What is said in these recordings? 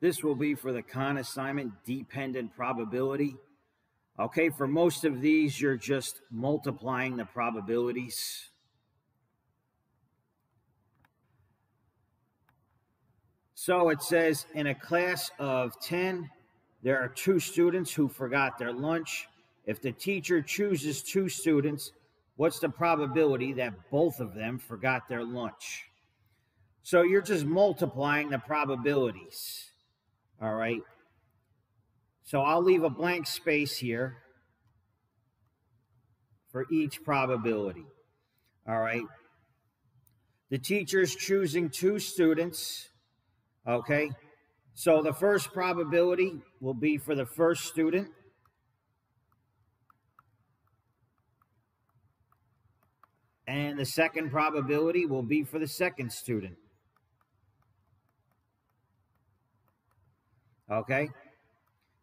This will be for the Khan assignment dependent probability. Okay, for most of these, you're just multiplying the probabilities. So it says in a class of 10, there are two students who forgot their lunch. If the teacher chooses two students, what's the probability that both of them forgot their lunch? So you're just multiplying the probabilities. All right. So I'll leave a blank space here for each probability. All right. The teacher is choosing two students. Okay. So the first probability will be for the first student. And the second probability will be for the second student. Okay?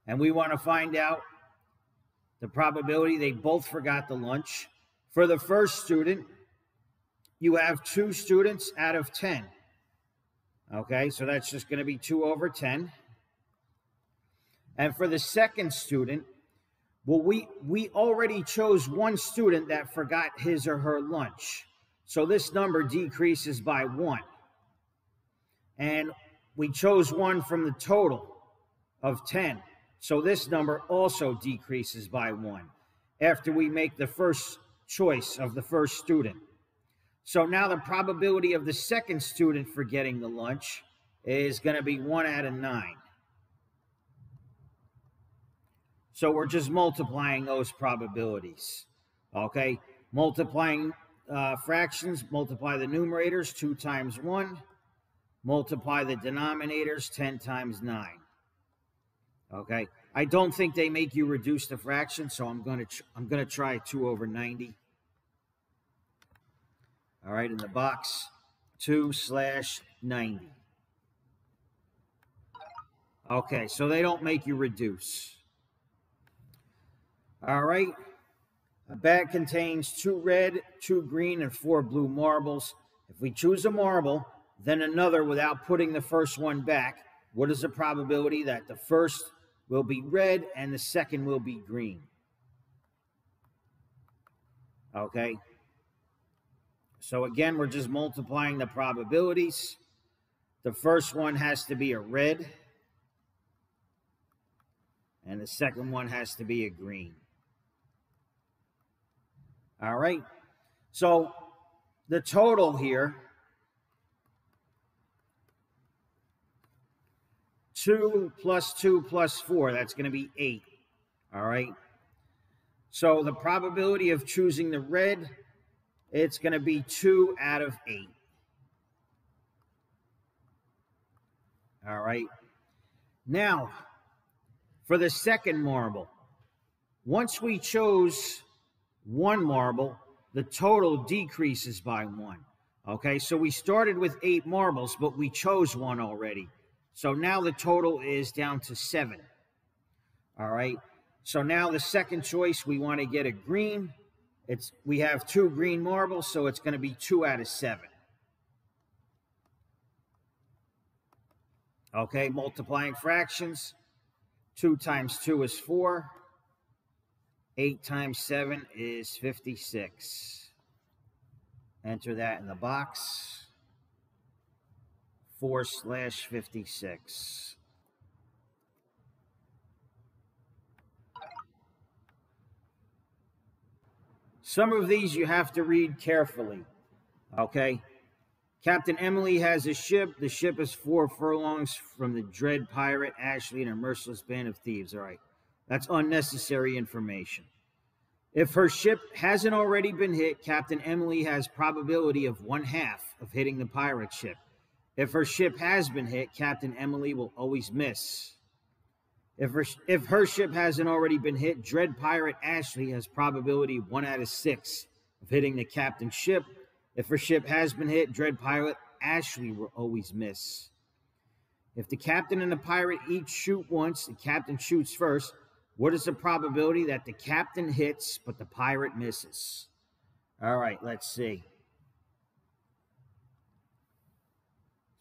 And we want to find out the probability they both forgot the lunch. For the first student, you have two students out of 10. Okay, so that's just going to be 2 over 10. And for the second student, well, we, we already chose one student that forgot his or her lunch. So this number decreases by 1. And we chose one from the total of 10. So this number also decreases by 1 after we make the first choice of the first student. So now the probability of the second student forgetting the lunch is going to be 1 out of 9. So we're just multiplying those probabilities. Okay? Multiplying uh, fractions, multiply the numerators, 2 times 1. Multiply the denominators, 10 times 9. Okay. I don't think they make you reduce the fraction, so I'm going to I'm going to try 2 over 90. All right, in the box, 2 slash 90. Okay, so they don't make you reduce. All right. A bag contains two red, two green, and four blue marbles. If we choose a marble, then another without putting the first one back, what is the probability that the first will be red and the second will be green. Okay. So again, we're just multiplying the probabilities. The first one has to be a red. And the second one has to be a green. All right. So the total here 2 plus 2 plus 4, that's going to be 8. All right. So the probability of choosing the red, it's going to be 2 out of 8. All right. Now, for the second marble, once we chose one marble, the total decreases by one. Okay, so we started with eight marbles, but we chose one already. So now the total is down to seven. All right. So now the second choice, we want to get a green. It's we have two green marbles, so it's going to be two out of seven. Okay, multiplying fractions. Two times two is four. Eight times seven is 56. Enter that in the box. 4 slash 56. Some of these you have to read carefully. Okay? Captain Emily has a ship. The ship is four furlongs from the dread pirate Ashley and a merciless band of thieves. All right. That's unnecessary information. If her ship hasn't already been hit, Captain Emily has probability of one half of hitting the pirate ship. If her ship has been hit, Captain Emily will always miss. If her, if her ship hasn't already been hit, Dread Pirate Ashley has probability one out of six of hitting the captain's ship. If her ship has been hit, Dread Pirate Ashley will always miss. If the captain and the pirate each shoot once, the captain shoots first. What is the probability that the captain hits but the pirate misses? All right, let's see.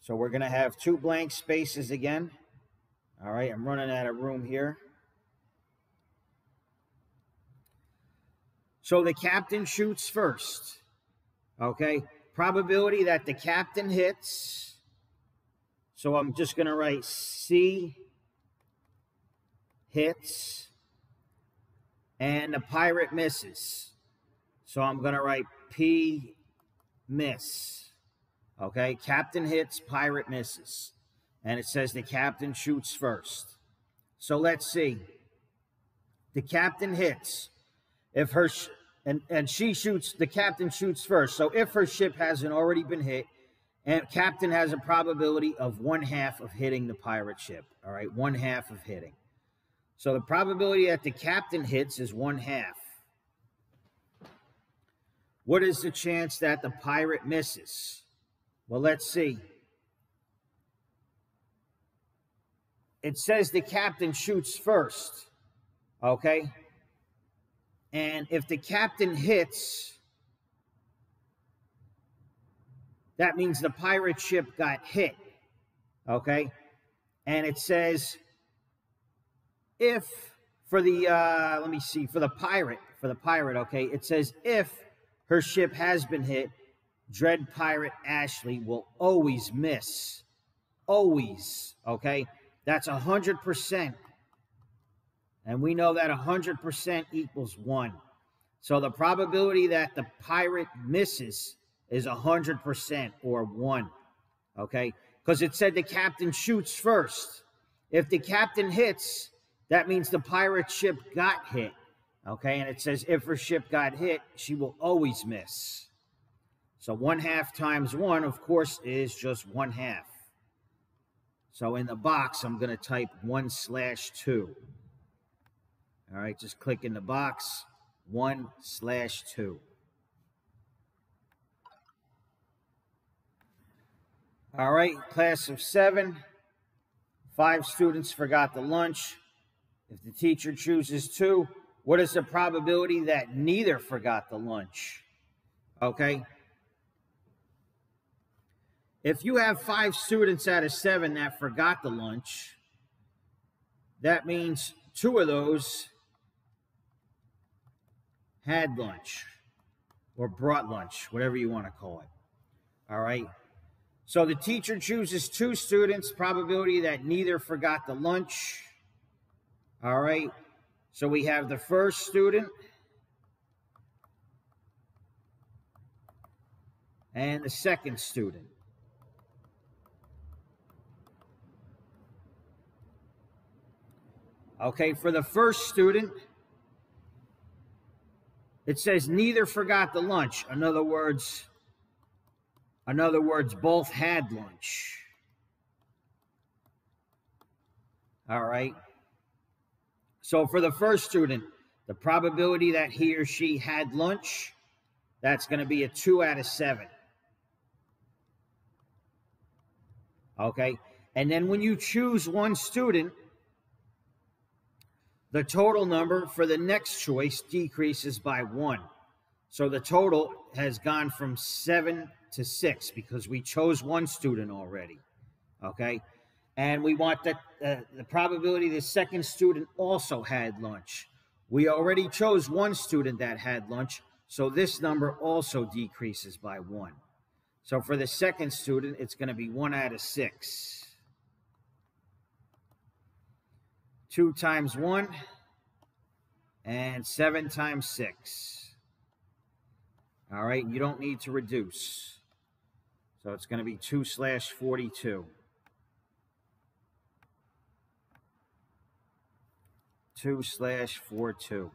So we're going to have two blank spaces again. All right, I'm running out of room here. So the captain shoots first. Okay, probability that the captain hits. So I'm just going to write C hits and the pirate misses. So I'm going to write P miss. Okay, captain hits, pirate misses. And it says the captain shoots first. So let's see. The captain hits. If her sh- and and she shoots, the captain shoots first. So if her ship hasn't already been hit, and captain has a probability of one half of hitting the pirate ship. All right, one half of hitting. So the probability that the captain hits is one half. What is the chance that the pirate misses? Well, let's see. It says the captain shoots first. Okay? And if the captain hits, that means the pirate ship got hit. Okay? And it says if for the uh let me see for the pirate for the pirate okay it says if her ship has been hit dread pirate ashley will always miss. Always okay? That's a hundred percent. And we know that a hundred percent equals one. So the probability that the pirate misses is a hundred percent or one okay? Because it said the captain shoots first. If the captain hits that means the pirate ship got hit. Okay, and it says if her ship got hit, she will always miss. So one half times one, of course, is just one half. So in the box, I'm going to type one slash two. All right, just click in the box, one slash two. All right, class of seven. Five students forgot the lunch. If the teacher chooses two, what is the probability that neither forgot the lunch? Okay. If you have five students out of seven that forgot the lunch, that means two of those had lunch or brought lunch, whatever you want to call it. All right. So the teacher chooses two students, probability that neither forgot the lunch. All right. So we have the first student and the second student. Okay, for the first student, it says neither forgot the lunch. In other words, in other words, both had lunch. All right. So for the first student, the probability that he or she had lunch, that's going to be a two out of seven. Okay. And then when you choose one student, the total number for the next choice decreases by one. So the total has gone from seven to six because we chose one student already. Okay and we want that uh, the probability the second student also had lunch. We already chose one student that had lunch, so this number also decreases by one. So for the second student, it's going to be one out of six. Two times one, and seven times six. All right, you don't need to reduce. So it's going to be 2 slash 42. 2 slash 4 2.